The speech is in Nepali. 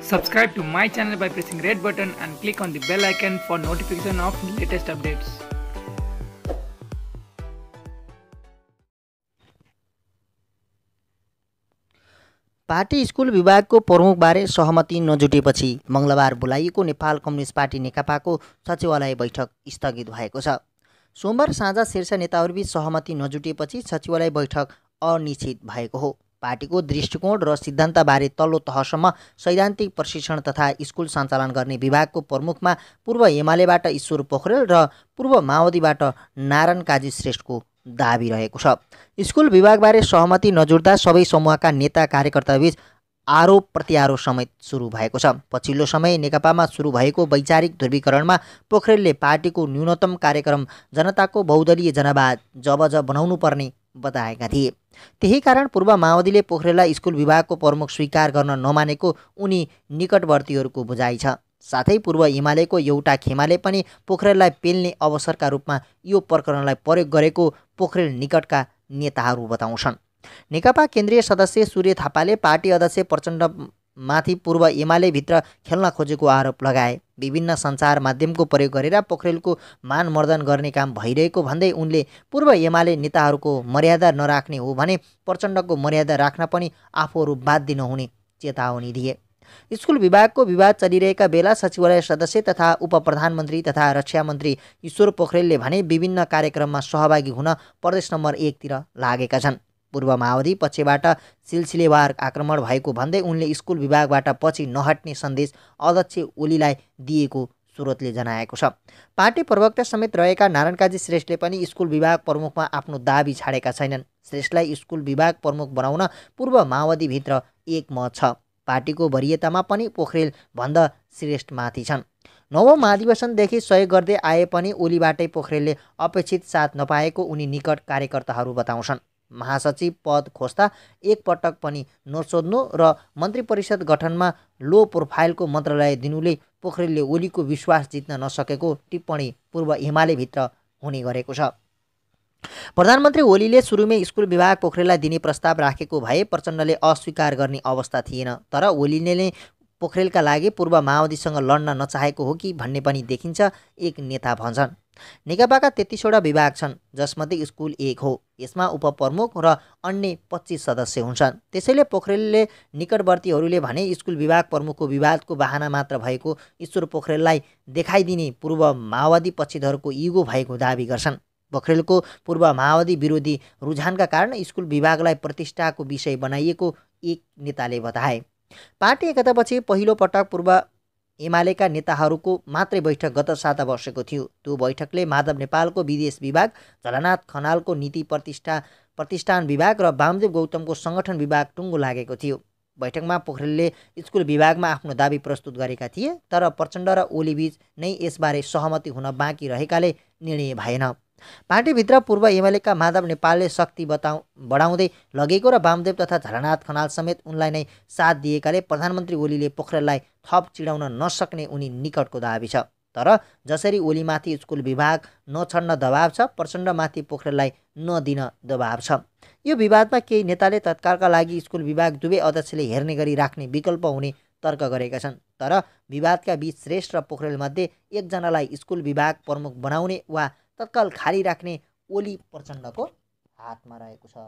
Subscribe to my channel by pressing red button and click on the bell icon for notification of latest updates. Party school विभागको प्रमुखबारे सहमति नजुटेपछि मङ्गलबार बोलाइएको नेपाल कम्युनिस्ट पार्टी नेकपाको सचिवालय बैठक स्थगित भएको छ सोमबार साँझ शीर्ष नेताहरूबीच सहमति नजुटेपछि सचिवालय बैठक अनिश्चित भएको हो पार्टीको दृष्टिकोण र सिद्धान्तबारे तल्लो तहसम्म सैद्धान्तिक प्रशिक्षण तथा स्कुल सञ्चालन गर्ने विभागको प्रमुखमा पूर्व एमालेबाट ईश्वर पोखरेल र पूर्व माओवादीबाट नारायण काजी श्रेष्ठको दाबी रहेको छ। स्कुल विभागबारे सहमति नजुट्दा सबै समूहका नेता कार्यकर्ताबीच आरोप प्रत्यारोप समेत सुरु भएको छ। पछिल्लो समय नेकपामा सुरु भएको वैचारिक ध्रुवीकरणमा पोखरेलले पार्टीको न्यूनतम कार्यक्रम जनताको बहुदलीय जनवाद जब ज बनाउनु पर्ने बताएका थिए। त्यही कारण पूर्व माओवादीले पोखरेललाई स्कुल विभागको प्रमुख स्वीकार गर्न नमानेको उनी निकटवर्तीहरूको बुझाइ छ। साथै पूर्व एमालेको एउटा खेमाले पनि पोखरेललाई पेल्ने अवसरका रूपमा यो प्रकरणलाई प्रयोग गरेको पोखरेल निकटका नेताहरू बताउँछन्। नेकपा केन्द्रीय सदस्य सूर्य थापाले पार्टी अध्यक्ष प्रचण्डमाथि पूर्व एमालेभित्र खेल्न खोजेको आरोप लगाए। विभिन्न सञ्चार माध्यमको प्रयोग गरेर पोखरेलको मानमर्दन गर्ने काम भइरहेको भन्दै उनले पूर्व एमाले नेताहरूको मर्यादा नराख्ने हो भने प्रचण्डको मर्यादा राख्न पनि आफूहरू बाध्य नहुने चेतावनी दिए। स्कुल विभागको विवाद चलिरहेका बेला सचिवालय सदस्य तथा उप प्रधानमन्त्री तथा रक्षा मन्त्री ईश्वर पोखरेलले भने विभिन्न कार्यक्रममा सहभागी हुन प्रदेश नम्बर एकतिर लागेका छन्। पूर्व माओवादी पक्षबाट सिलसिलेवार आक्रमण भएको भन्दै उनले स्कुल विभागबाट पछि नहट्ने सन्देश अध्यक्ष ओलीलाई दिएको स्रोतले जनाएको छ। पार्टी प्रवक्ता समेत रहेका नारायण काजी श्रेष्ठले पनि स्कुल विभाग प्रमुखमा आफ्नो दाबी छाडेका छैनन्। श्रेष्ठलाई स्कुल विभाग प्रमुख बनाउन पूर्व माओवादीभित्र एक मत छ। पार्टीको वरियतामा पनि पोखरेल भन्दा श्रेष्ठमाथि छन्। नवौँ महाधिवेशनदेखि सहयोग गर्दै आए पनि ओलीबाटै पोखरेलले अपेक्षित साथ नपाएको उनी निकट कार्यकर्ताहरू बताउँछन्। महासचिव पद खोज्दा एकपटक पनि नसोध्नु र मन्त्री परिषद गठनमा लो प्रोफाइलको मन्त्रालय दिनुले पोखरेलले ओलीको विश्वास जित्न नसकेको टिप्पणी पूर्व हिमालयभित्र हुने गरेको छ। प्रधानमन्त्री ओलीले सुरुमै स्कुल विभाग पोखरेललाई दिने प्रस्ताव राखेको भए प्रचण्डले अस्वीकार गर्ने अवस्था थिएन तर ओलीले नै पोखरेलका लागि पूर्व माओवादीसँग लड्न नचाहेको हो कि भन्ने पनि देखिन्छ एक नेता भन्छन्। नेकपाका तेत्तिसवटा विभाग छन् जसमध्ये स्कुल एक हो। यसमा उपप्रमुख र अन्य पच्चिस सदस्य हुन्छन्। त्यसैले पोखरेलले निकटवर्तीहरूले भने स्कुल विभाग प्रमुखको विवादको बाहना मात्र भएको ईश्वर पोखरेललाई देखाइदिने पूर्व माओवादी पक्षधरको इगो भएको दावी गर्छन्। पोखरेलको पूर्व माओवादी विरोधी रुझानका कारण स्कुल विभागलाई प्रतिष्ठाको विषय बनाइएको एक नेताले बताए। पार्टी एकतापछि पहिलो पटक पूर्व एमालेका नेताहरूको मात्रै बैठक गत साता बसेको थियो। त्यो बैठकले माधव नेपालको विदेश विभाग झलनाथ खनालको नीति प्रतिष्ठा प्रतिष्ठान विभाग र वामदेव गौतमको सङ्गठन विभाग टुङ्गो लागेको थियो। बैठकमा पोखरेलले स्कुल विभागमा आफ्नो दावी प्रस्तुत गरेका थिए तर प्रचण्ड र ओलीबीच नै यसबारे सहमति हुन बाँकी रहेकाले निर्णय भएन। पार्टीभित्र पूर्व एमालेका माधव नेपालले शक्ति बताउ बढाउँदै लगेको र वामदेव तथा झलनाथ खनाल समेत उनलाई नै साथ दिएकाले प्रधानमन्त्री ओलीले पोखरेललाई थप चिडाउन नसक्ने उनी निकटको दावी छ। तर जसरी ओलीमाथि स्कुल विभाग नछड्न दबाव छ प्रचण्डमाथि पोखरेललाई नदिन दबाव छ। यो विवादमा केही नेताले तत्कालका लागि स्कुल विभाग दुवै अध्यक्षले हेर्ने गरी राख्ने विकल्प हुने तर्क गरेका छन्। तर विवादका बीच श्रेष्ठ र पोखरेलमध्ये एकजनालाई स्कुल विभाग प्रमुख बनाउने वा तत्काल खाली राख्ने ओली प्रचण्डको हातमा रहेको छ।